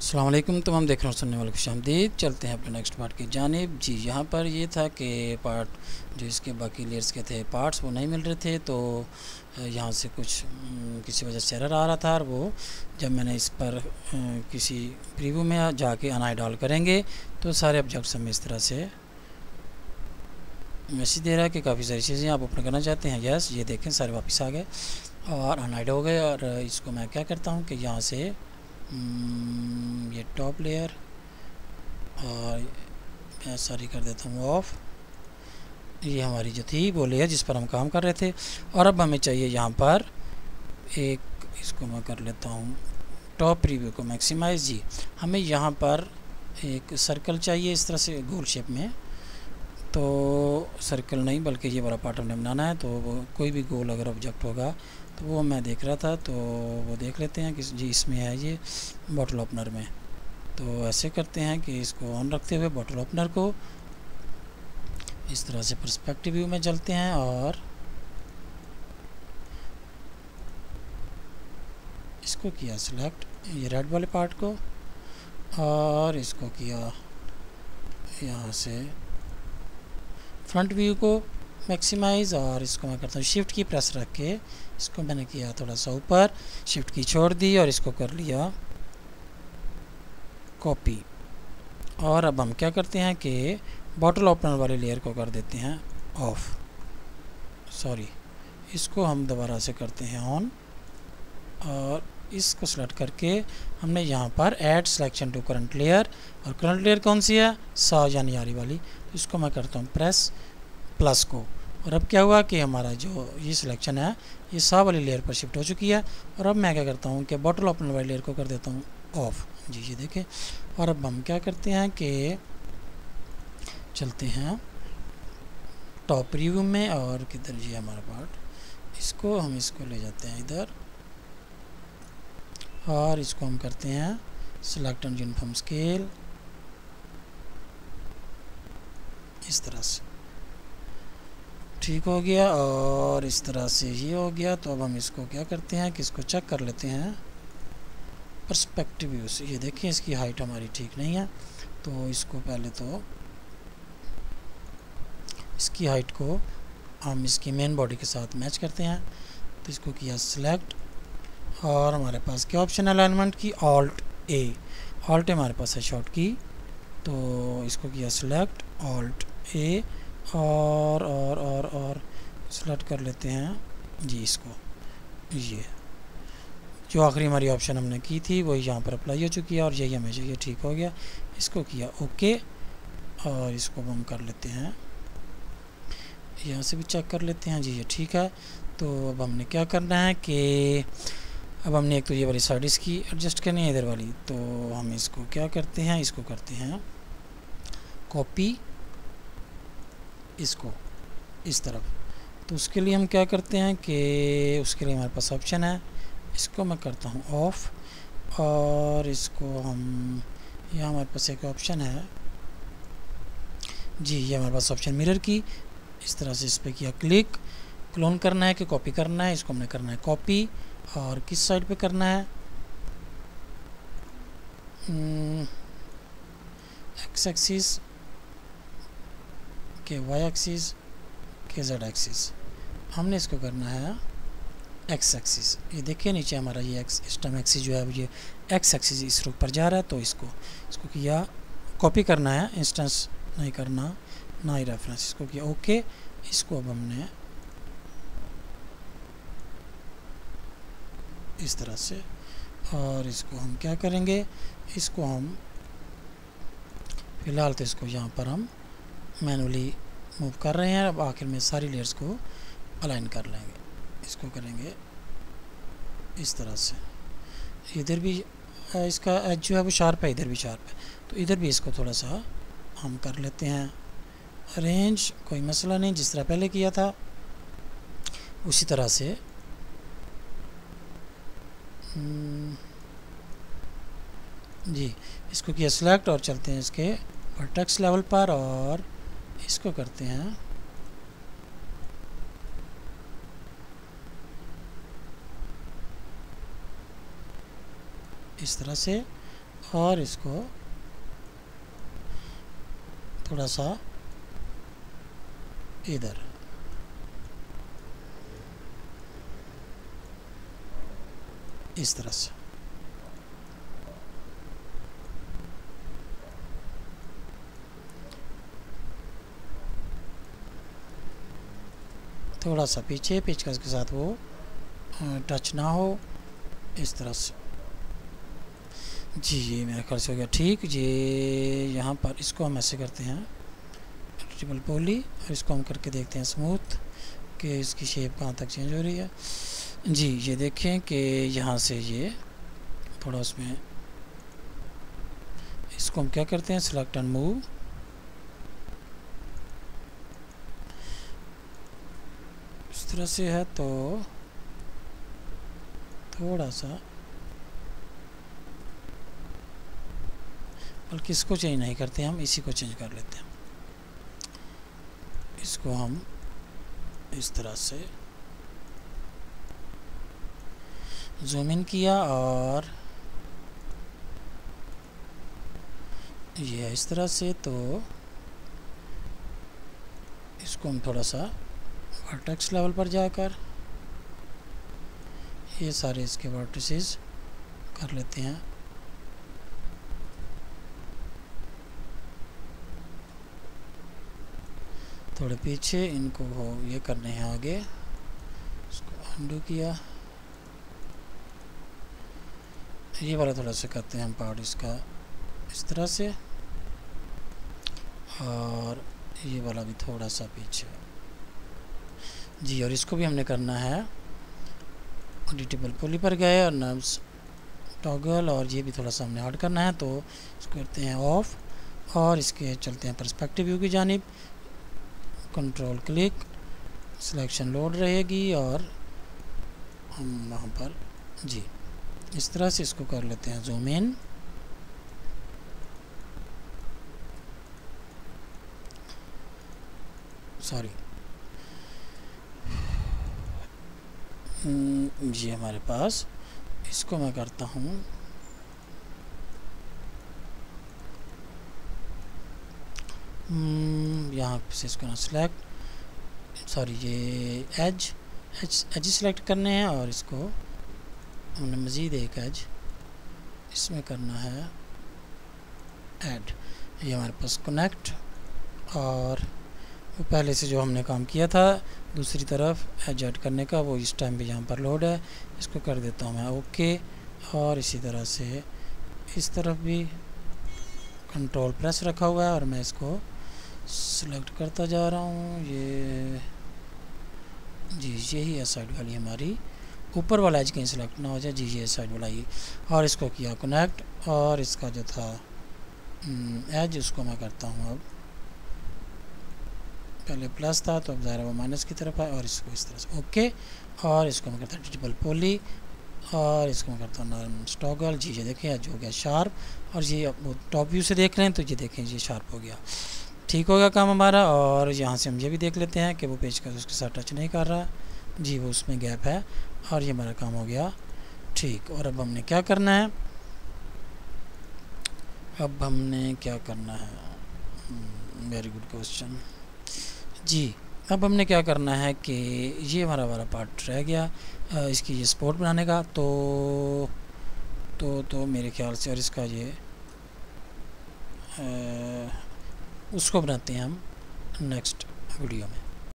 अल्लाम तो हम देख रहे हैं सुनने वाले खुश आमदीद। चलते हैं अपने नेक्स्ट पार्ट की जानब। जी, यहाँ पर ये था कि पार्ट जो इसके बाकी लेयर्स के थे पार्ट्स वो नहीं मिल रहे थे तो यहाँ से कुछ किसी वजह से एरर आ रहा था, और वो जब मैंने इस पर किसी प्रीव्यू में जाके अनाई डाल करेंगे तो सारे ऑब्जेक्ट्स हमें इस तरह से मैसेज दे रहा है कि काफ़ी सारी चीज़ें आप ओपन करना चाहते हैं। यस ये देखें, सारे वापस आ गए, और अनाइड हो गए, और इसको मैं क्या करता हूँ कि यहाँ से ये टॉप लेयर और मैं सारी कर देता हूँ ऑफ़ ये हमारी जो थी वो लेयर जिस पर हम काम कर रहे थे। और अब हमें चाहिए यहाँ पर एक, इसको मैं कर लेता हूँ टॉप रिव्यू को मैक्सिमाइज जी। हमें यहाँ पर एक सर्कल चाहिए इस तरह से गोल शेप में। तो सर्कल नहीं, बल्कि ये बड़ा पार्ट हमने बनाना है तो कोई भी गोल अगर ऑब्जेक्ट होगा तो वो मैं देख रहा था तो वो देख लेते हैं कि जी इसमें है ये बॉटल ओपनर में। तो ऐसे करते हैं कि इसको ऑन रखते हुए बॉटल ओपनर को इस तरह से परस्पेक्टिव व्यू में चलते हैं और इसको किया सिलेक्ट ये रेड वाले पार्ट को और इसको किया यहाँ से फ्रंट व्यू को मैक्सिमाइज़ और इसको मैं करता हूँ शिफ्ट की प्रेस रख के, इसको मैंने किया थोड़ा सा ऊपर शिफ्ट की छोड़ दी और इसको कर लिया कॉपी और अब हम क्या करते हैं कि बॉटल ओपनर वाले लेयर को कर देते हैं ऑफ़ सॉरी इसको हम दोबारा से करते हैं ऑन और इसको सेलेक्ट करके हमने यहाँ पर add selection to current layer और करंट लेयर कौन सी है? सा यानी यारी वाली. तो इसको मैं करता हूँ प्रेस प्लस को। और अब क्या हुआ कि हमारा जो ये सिलेक्शन है, ये सा वाली लेयर पर शिफ्ट हो चुकी है। और अब मैं क्या करता हूँ कि बॉटल ओपनर वाली लेयर को कर देता हूँ ऑफ़ जी जी देखें और अब हम क्या करते हैं कि चलते हैं टॉप रिव्यू में और किधर जी हमारा पार्ट इसको हम इसको ले जाते हैं इधर। और इसको हम करते हैं सिलेक्ट यूनिफॉर्म स्केल इस तरह से। ठीक हो गया और इस तरह से ये हो गया। तो अब हम इसको क्या करते हैं कि इसको चेक कर लेते हैं। परस्पेक्टिव व्यू से। ये देखिए, इसकी हाइट हमारी ठीक नहीं है। तो इसको पहले तो इसकी हाइट को हम इसकी मेन बॉडी के साथ मैच करते हैं। तो इसको किया सिलेक्ट और हमारे पास क्या ऑप्शन है अलाइनमेंट की? ऑल्ट ए ऑल्ट हमारे पास है शॉर्ट की। तो इसको किया सिलेक्ट ऑल्ट ए और और और और सेलेक्ट कर लेते हैं। जी, इसको। ये। जो आखिरी हमारी ऑप्शन हमने की थी, वही यहाँ पर अप्लाई हो चुकी है और यही हमें चाहिए। ठीक हो गया। इसको किया। ओके और इसको हम कर लेते हैं। यहाँ से भी चेक कर लेते हैं। जी, ये ठीक है। तो अब हमने क्या करना है कि अब हमने एक तो ये वाली साइड इसकी एडजस्ट करनी है, इधर वाली। तो हम इसको क्या करते हैं? इसको करते हैं कॉपी इसको, इस तरफ़। तो उसके लिए हम क्या करते हैं कि उसके लिए हमारे पास ऑप्शन है। इसको मैं करता हूँ ऑफ़ और इसको हम, यहाँ हमारे पास एक ऑप्शन है। जी, ये हमारे पास ऑप्शन मिरर की, इस तरह से इस पर किया क्लिक क्लोन करना है कि कॉपी करना है, इसको हमने करना है कॉपी और किस साइड पे करना है? एक्स एक्सिस के वाई एक्सिस के जेड एक्सिस हमने इसको करना है एक्स एक्सिस ये देखिए नीचे हमारा ये एक्स स्टम एक्सिस जो है ये एक्स एक्सिस इस रूप पर जा रहा है तो इसको इसको किया कॉपी करना है इंस्टेंस नहीं करना, ना ही रेफरेंस इसको किया ओके इसको अब हमने इस तरह से, और इसको हम क्या करेंगे, इसको हम, फ़िलहाल तो इसको यहाँ पर हम मैनुअली मूव कर रहे हैं अब आखिर में सारी लेयर्स को अलाइन कर लेंगे। इसको करेंगे इस तरह से। इधर भी इसका एज जो है वो शार्प है इधर भी शार्प है। तो इधर भी इसको थोड़ा सा हम कर लेते हैं। अरेंज कोई मसला नहीं जिस तरह पहले किया था उसी तरह से। हम्म, जी इसको किया सिलेक्ट और चलते हैं इसके वर्टेक्स लेवल पर और इसको करते हैं। इस तरह से और इसको थोड़ा सा इधर। इस तरह से। थोड़ा सा पीछे, पेचकस के साथ वो टच ना हो, इस तरह से। जी, ये मेरा खर्च हो गया। ठीक, ये यहाँ पर इसको हम ऐसे करते हैं। ट्रिपल पोली और इसको हम करके देखते हैं स्मूथ कि इसकी शेप कहाँ तक चेंज हो रही है। जी, ये देखें कि यहाँ से ये, थोड़ा उसमें, इसको हम क्या करते हैं? सिलेक्ट एंड मूव तरह से है तो थोड़ा सा, बल्कि इसको चेंज नहीं करते, हम इसी को चेंज कर लेते हैं। इसको हम इस तरह से जूम इन किया और ये इस तरह से तो इसको हम थोड़ा सा वर्टेक्स लेवल पर जाकर ये सारे इसके वर्टिसेस कर लेते हैं। थोड़े पीछे इनको ये करने हैं आगे। इसको अंडू किया। ये वाला थोड़ा सा करते हैं हम पार्ट इसका इस तरह से। और ये वाला भी थोड़ा सा पीछे। जी, और इसको भी हमने करना है। डिटेबल पोली पर गए और नर्व्स टॉगल और ये भी थोड़ा सा हमने हट करना है तो इसको करते हैं ऑफ़ और इसके चलते हैं परस्पेक्टिव व्यू की जानब। कंट्रोल क्लिक सिलेक्शन लोड रहेगी और हम वहाँ पर, जी, इस तरह से इसको कर लेते हैं जूम इन सॉरी ये हमारे पास। इसको मैं करता हूँ। हम्म, यहाँ से इसको ना सिलेक्ट सॉरी ये एज एज एज सिलेक्ट करने हैं और इसको हमने मज़ीद एक एज इसमें करना है। ऐड ये हमारे पास कनेक्ट और पहले से जो हमने काम किया था दूसरी तरफ़ एज ऐड करने का वो इस टाइम पे यहाँ पर लोड है। इसको कर देता हूँ मैं ओके और इसी तरह से इस तरफ़ भी कंट्रोल प्रेस रखा हुआ है और मैं इसको सिलेक्ट करता जा रहा हूँ। ये जी यही है साइड वाली हमारी। ऊपर वाला एज कहीं सिलेक्ट ना हो जाए जी ये साइड वाला ही। और इसको किया कनेक्ट और इसका जो था एज हम्म, उसको मैं करता हूँ अब। पहले प्लस था तो अब ज़ाहिर वो माइनस की तरफ़ है और इसको इस तरह से ओके और इसको मैं करता हूँ ट्रिपल पोली और इसको मैं करता हूँ नॉर्मल स्टॉगल जी, ये देखें, आज हो गया शार्प और ये वो टॉप व्यू से देख रहे हैं तो ये देखें, ये शार्प हो गया। ठीक हो गया काम हमारा, और यहाँ से हम ये भी देख लेते हैं कि वो पेज का उसके साथ टच नहीं कर रहा। जी, वो उसमें गैप है, और ये हमारा काम हो गया। ठीक, और अब हमने क्या करना है? अब हमने क्या करना है? वेरी गुड क्वेश्चन जी अब हमने क्या करना है कि ये हमारा हमारा पार्ट रह गया इसकी ये स्पोर्ट बनाने का तो तो तो मेरे ख्याल से और इसका ये आ, उसको बनाते हैं हम नेक्स्ट वीडियो में।